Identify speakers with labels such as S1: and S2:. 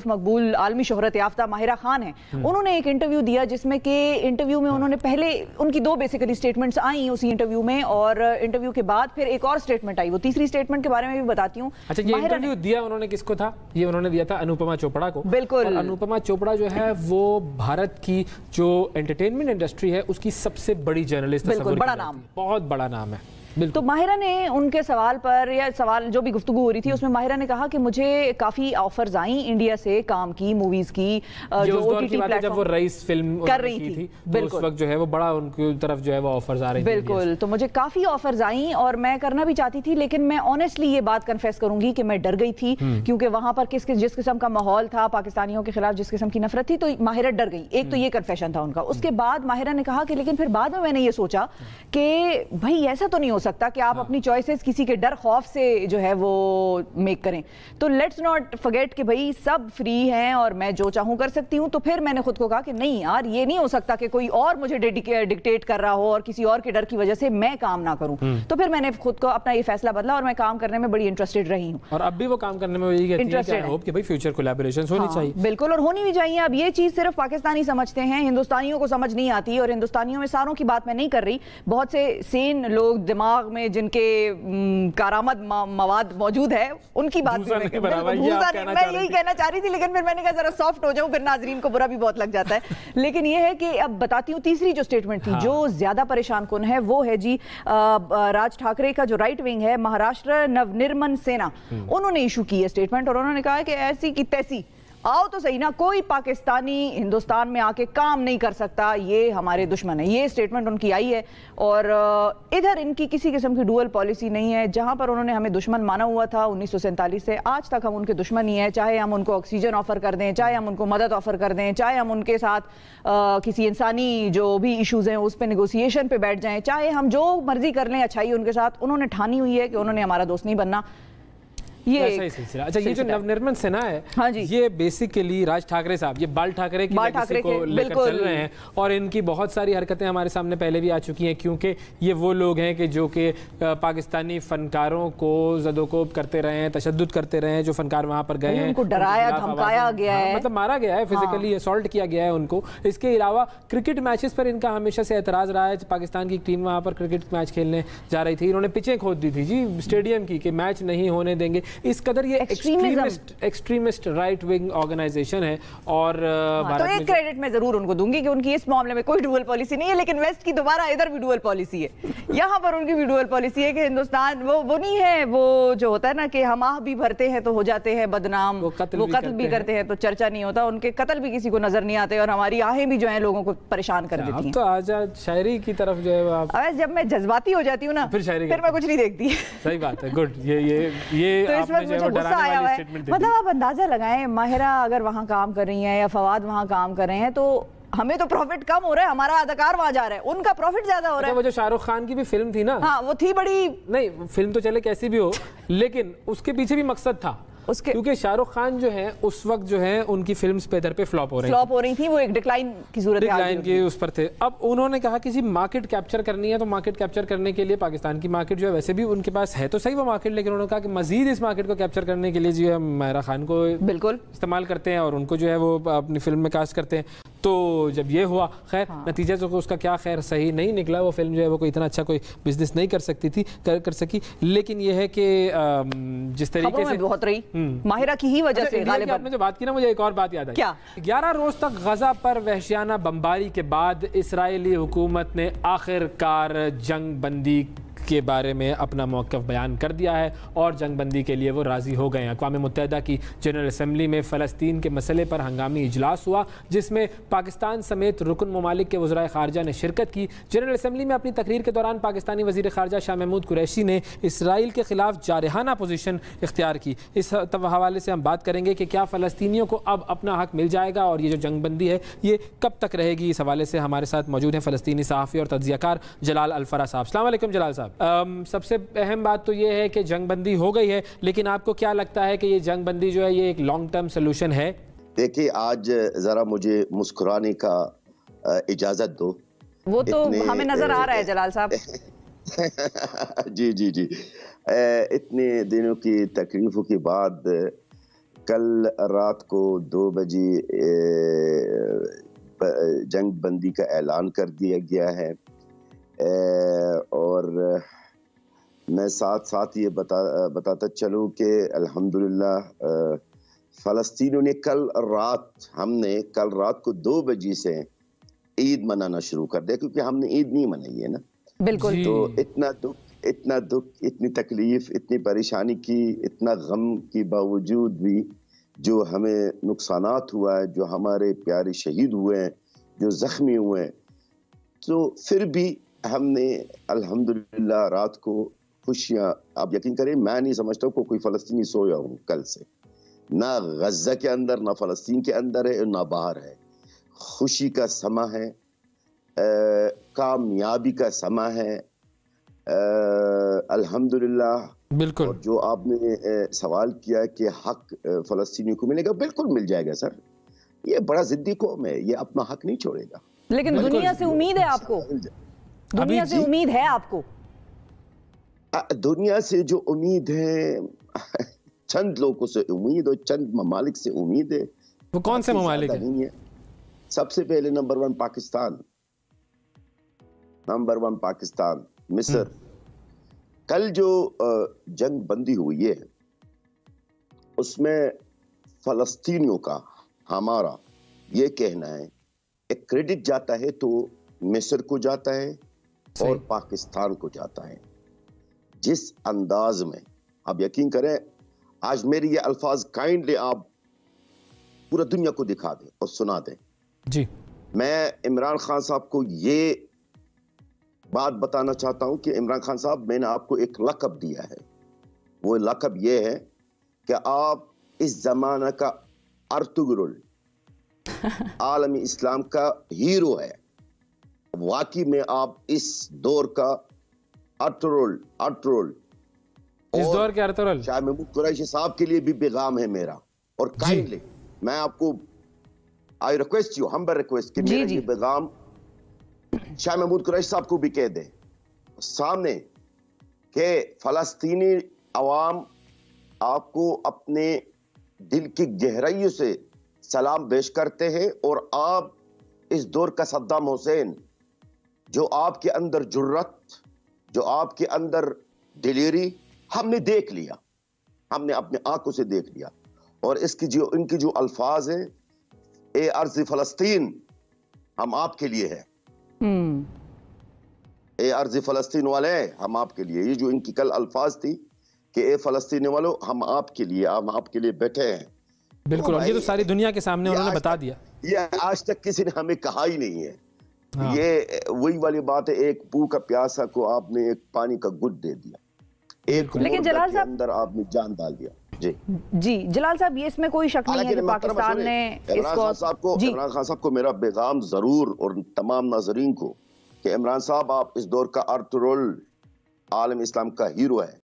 S1: मारूफ मकबूल आलमी शोहरत याफ्ता माहिरा खान है।
S2: हम्म।
S1: उन्होंने एक इंटरव्यू दिया जिसमें कि इंटरव्यू में उन्होंने पहले उनकी दो बेसिकली स्टेटमेंट्स आई उसी इंटरव्यू में और इंटरव्यू के बाद फिर एक और स्टेटमेंट आई। वो तीसरी स्टेटमेंट के बारे में भी बताती हूँ।
S2: अच्छा ये इंटरव्यू दिया उन्होंने किसको था? ये उन्होंने दिया था अनुपमा चोपड़ा को।
S1: बिल्कुल।
S2: अनुपमा चोपड़ा जो है वो भारत की जो एंटरटेनमेंट इंडस्ट्री है उसकी सबसे बड़ी जर्नलिस्ट
S1: बड़ा नाम।
S2: बहुत बड़ा नाम है।
S1: तो माहिरा ने उनके सवाल पर या सवाल जो भी गुफ्तगू हो रही थी उसमें माहिरा ने कहा कि मुझे काफ़ी ऑफर्स आई इंडिया से काम की मूवीज़ की जो OTT
S2: जब वो रईस फ़िल्म
S1: कर रही
S2: की
S1: थी,
S2: तो उस। वक्त जो है वो बड़ा उनकी तरफ़ जो है वो ऑफर्स आ रही थी
S1: बिल्कुल। तो मुझे काफ़ी ऑफर्स आई और मैं करना भी चाहती थी लेकिन मैं ऑनेस्टली ये बात कन्फेस करूँगी कि मैं डर गई थी
S2: हम्म।
S1: क्योंकि वहाँ पर किस किस जिस किस्म का माहौल था पाकिस्तानियों के खिलाफ जिस किस्म की नफरत थी तो माहिरा डर गई। एक तो
S2: हम्म।
S1: ये कन्फेशन था उनका। उसके बाद माहिरा ने कहा कि लेकिन फिर बाद में मैंने ये सोचा कि भाई ऐसा तो नहीं हो सकता कि आप
S2: हाँ।
S1: अपनी चॉइसेस किसी के डर खौफ से जो है वो मेक करें। तो लेट्स नॉट फॉरगेट कि भाई सब फ्री हैं और मैं जो चाहूँ कर सकती हूँ। तो फिर मैंने खुद को कहा कि नहीं यार ये नहीं हो सकता कि कोई और मुझे डिक्टेट कर रहा हो और किसी और के डर की वजह से मैं काम ना करूँ।
S2: हम्म।
S1: तो फिर मैंने खुद को अपना ये फैसला बदला और मैं काम करने में बड़ी इंटरेस्टेड रही हूँ।
S2: और अब भी वो काम करने में। होप कि भाई फ्यूचर कोलैबोरेशन होनी
S1: हाँ,
S2: चाहिए।
S1: बिल्कुल और होनी भी चाहिए। अब ये चीज़ सिर्फ़ पाकिस्तानी समझते हैं हिंदुस्तानियों को समझ नहीं आती और हिंदुस्तानियों में सारों की बात मैं नहीं कर रही। बहुत से सेन लोग दिमाग में जिनके हम्म, कारामद मवाद मौजूद है उनकी बात मैं- यही कहना चाह रही थी लेकिन फिर मैंने कहा जरा सॉफ्ट हो जाऊँ फिर नाजरीन को बुरा भी बहुत लग जाता है। लेकिन ये है कि अब बताती हूँ तीसरी जो स्टेटमेंट थी
S2: हाँ।
S1: जो ज़्यादा परेशान कौन है वो है जी राज ठाकरे का जो राइट विंग है महाराष्ट्र नवनिर्मन सेना। उन्होंने इशू की है स्टेटमेंट और उन्होंने कहा कि ऐसी की तैसी आओ तो सही ना कोई पाकिस्तानी हिंदुस्तान में आके काम नहीं कर सकता ये हमारे दुश्मन है। ये स्टेटमेंट उनकी आई है और इधर इनकी किसी किस्म की डुअल पॉलिसी नहीं है। जहाँ पर उन्होंने हमें दुश्मन माना हुआ था उन्नीस सौ सैंतालीस से आज तक हम उनके दुश्मन ही हैं। चाहे हम उनको ऑक्सीजन ऑफ़र कर दें चाहे हम उनको मदद ऑफ़र कर दें चाहे हम उनके साथ अ, किसी इंसानी जो भी इशूज़ हैं उस पर निगोसिएशन पर बैठ जाएँ। चाहे हम जो मर्ज़ी कर लें अच्छाई उनके साथ उन्होंने ठानी हुई है कि उन्होंने हमारा दोस्त नहीं बनना। ये
S2: ही सिलसिला अच्छा ये जो
S1: है।
S2: नवनिर्मल सेना है
S1: हाँ जी।
S2: ये बेसिकली राज ठाकरे साहब ये बाल ठाकरे की
S1: बाल ठाकरे
S2: को लेकर चल रहे हैं और इनकी बहुत सारी हरकतें हमारे सामने पहले भी आ चुकी हैं क्योंकि ये वो लोग हैं कि जो कि पाकिस्तानी फनकारों को जदोकोब करते रहे हैं तशद्दुद करते रहे हैं जो फनकार वहाँ पर गए हैं
S1: उनको डराया, धमकाया गया
S2: हाँ,
S1: है।
S2: मतलब मारा गया है फिजिकली असोल्ट किया गया है उनको इसके अलावा क्रिकेट मैचेस पर इनका हमेशा से एतराज़ रहा है पाकिस्तान की टीम वहाँ पर क्रिकेट मैच खेलने जा रही थी इन्होंने पिचें खोद दी थी जी स्टेडियम की कि मैच नहीं होने देंगे इस कदर ये extremist extremist right wing organisation है और
S1: हाँ, तो एक क्रेडिट मैं ज़रूर उनको दूँगी कि उनकी इस मामले में कोई डुअल पॉलिसी नहीं है लेकिन वेस्ट की दोबारा इधर भी डुअल पॉलिसी है। यहाँ पर उनकी भी डुअल पॉलिसी है कि हिंदुस्तान वो वो नहीं है वो जो होता है ना कि हम आह भी भरते हैं तो हो जाते हैं बदनाम
S2: वो कत्ल भी
S1: कत्ल भी
S2: करते
S1: करते हैं। तो चर्चा नहीं होता उनके कत्ल भी किसी को नज़र नहीं आते और हमारी आहें भी जो है लोगों को परेशान कर देती
S2: अब
S1: हैं।
S2: तो आज़ाद शायरी की तरफ़ जो है आप
S1: जब मैं जज्बाती हो जाती हूँ ना
S2: फिर शायरी
S1: फिर मैं कुछ नहीं देखती।
S2: सही बात है गुड ये ये ये
S1: तो इस वक्त मुझे गुस्सा आया हुआ है। मतलब आप अंदाज़ा लगाएँ माहिरा अगर वहाँ काम कर रही हैं या फवाद वहाँ काम कर रहे हैं तो हमें तो प्रॉफिट कम हो रहा है हमारा अदाकार वहाँ जा रहा है उनका प्रॉफिट ज़्यादा हो रहा है।
S2: वो जो शाहरुख खान की भी फ़िल्म थी ना।
S1: हाँ वो थी बड़ी
S2: नहीं फ़िल्म तो चले कैसी भी हो लेकिन उसके पीछे भी मकसद था।
S1: उसके
S2: क्योंकि शाहरुख खान जो है उस वक्त जो है उनकी फिल्म्स पे दर पे फ्लॉप हो रही
S1: फ्लॉप हो रही थी वो एक डिक्लाइन की सूरत डिक्लाइन
S2: की उस पर थे। अब उन्होंने कहा कि जी मार्केट कैप्चर करनी है तो मार्केट कैप्चर करने के लिए पाकिस्तान की मार्केट जो है वैसे भी उनके पास है तो सही वो मार्केट लेकिन उन्होंने कहा कि मजीद इस मार्केट को कैप्चर करने के लिए जो है मायरा खान को
S1: बिल्कुल।
S2: इस्तेमाल करते हैं और उनको जो है वो अपनी फ़िल्म में कास्ट करते हैं। तो जब ये हुआ खैर
S1: हाँ।
S2: नतीजा जो उसका क्या खैर सही नहीं निकला वो फ़िल्म जो है वो कोई इतना अच्छा कोई बिज़नेस नहीं कर सकती थी कर कर सकी लेकिन ये है कि जिस तरीके से
S1: बहुत रही
S2: हम्म।
S1: माहिरा की ही वजह
S2: अच्छा,
S1: से
S2: की
S1: गालिबन
S2: आपने जो बात की ना मुझे एक और बात याद आई
S1: क्या?
S2: 11 रोज तक गजा पर वहशियाना बमबारी के बाद इसराइली हुकूमत ने आखिरकार जंग बंदी के बारे में अपना मौक़ बयान कर दिया है और जंग बंदी के लिए वो राज़ी हो गए हैं। अकवा मुतहदा की जनरल असम्बली में फ़लस्तीन के मसले पर हंगामी इजलास हुआ, जिसमें पाकिस्तान समेत रुकन ममालिक के वज्रा खारजा ने शिरकत की। जनरल असम्बली में अपनी तकरीर के दौरान पाकिस्तानी वजी खारजा शाह महमूद कुरैशी ने इसराइल के खिलाफ जारहाना पोजीशन इख्तियार की। इस हवाले से हम बात करेंगे कि क्या फ़लस्तीनियों को अब अपना हक मिल जाएगा और ये जो जंग बंदी है, ये कब तक रहेगी? इस हवाले से हमारे साथ मौजूद हैं फ़लस्तीनी सहाफ़ी और तजियाकार जलाल अलफरा साहब। सलाम जलाल साहब। अम, सबसे अहम बात तो ये है कि जंग बंदी हो गई है लेकिन आपको क्या लगता है कि ये जंग बंदी जो है ये एक लॉन्ग टर्म सोल्यूशन है?
S3: देखिए आज जरा मुझे मुस्कुराने का इजाज़त दो।
S1: वो तो हमें नज़र आ रहा है जलाल साहब।
S3: जी जी जी। इतने दिनों की तकलीफों के बाद कल रात को दो बजे जंग बंदी का ऐलान कर दिया गया है। और मैं साथ साथ ये बता बताता चलूँ कि अल्हम्दुलिल्लाह फ़लस्तीनियों ने कल रात हमने कल रात को दो बजे से ईद मनाना शुरू कर दिया क्योंकि हमने ईद नहीं मनाई है ना।
S1: बिल्कुल।
S3: तो इतना दुख इतना दुख इतनी तकलीफ़ इतनी परेशानी की इतना गम के बावजूद भी जो हमें नुकसान हुआ है जो हमारे प्यारे शहीद हुए हैं जो जख्मी हुए हैं तो फिर भी हमने अल्हम्दुलिल्लाह रात को खुशियाँ आप यकीन करें मैं नहीं समझता को कोई फ़लस्तीनी सोया हूँ कल से। ना गजा के अंदर ना फ़लस्तीन के अंदर है ना बाहर है। खुशी का समा है कामयाबी का समा है अल्हम्दुलिल्लाह।
S2: बिल्कुल।
S3: और जो आपने सवाल किया कि हक फ़लस्तीनी को मिलेगा बिल्कुल मिल जाएगा सर। ये बड़ा जिद्दी कौम है ये अपना हक नहीं छोड़ेगा।
S1: लेकिन दुनिया से उम्मीद है आपको? दुनिया से उम्मीद है आपको?
S3: दुनिया से जो उम्मीद है चंद लोगों से उम्मीद और चंद ममालिक से उम्मीद है।
S2: वो कौन से ममालिक
S3: नहीं है। सबसे पहले number one Pakistan. Number one Pakistan मिस्र। हम्म। कल जो जंग बंदी हुई है उसमें फलस्तीनियों का हमारा ये कहना है एक क्रेडिट जाता है तो मिस्र को जाता है और पाकिस्तान को जाता है। जिस अंदाज में आप यकीन करें आज मेरी ये अल्फाज काइंडली आप पूरा दुनिया को दिखा दें और सुना दें।
S2: जी।
S3: मैं इमरान खान साहब को ये बात बताना चाहता हूँ कि इमरान खान साहब मैंने आपको एक लकब दिया है। वो लकब ये है कि आप इस जमाना का अर्तुगरुल आलमी इस्लाम का हीरो है। वाकई में आप इस दौर का अटरोल अर्तुरुल
S2: इस दौर के अर्तुरुल
S3: शाह महमूद कुरैशी साहब के लिए भी पैगाम है मेरा। और काइंडली मैं आपको आई रिक्वेस्ट यू हम रिक्वेस्ट कि मेरा ये पैगाम शाह महमूद कुरैश साहब को भी कह दे। सामने के फलस्तीनी अवाम आपको अपने दिल की गहराइयों से सलाम पेश करते हैं और आप इस दौर का सद्दाम हुसैन जो आपके अंदर जुर्रत जो आपके अंदर दिलेरी हमने देख लिया। हमने अपने आँखों से देख लिया। और इसकी जो इनकी जो अल्फाज है ए अर्ज़ फलस्तीन हम आपके लिए है। हम्म। ए अर्ज़ फलस्तीन वाले हम आपके लिए। ये जो इनकी कल अल्फाज थी कि ए फलस्तीन वालों हम आपके लिए हम आपके लिए बैठे हैं।
S2: बिल्कुल ये तो सारी दुनिया के सामने उन्होंने बता दिया।
S3: ये आज तक किसी ने हमें कहा ही नहीं है। हाँ। ये वही वाली बात है एक पू का प्यासा को आपने एक पानी का गुट दे दिया। एक लेकिन जलाल साहब अंदर आपने जान डाल दिया। जी।
S1: जी जलाल साहब ये इसमें कोई शक नहीं है कि पाकिस्तान ने
S3: इसको साहब को इमरान खान साहब को मेरा बेगाम ज़रूर और तमाम नाजरीन को कि इमरान साहब आप इस दौर का अर्थ रोल आलम इस्लाम का हीरो है।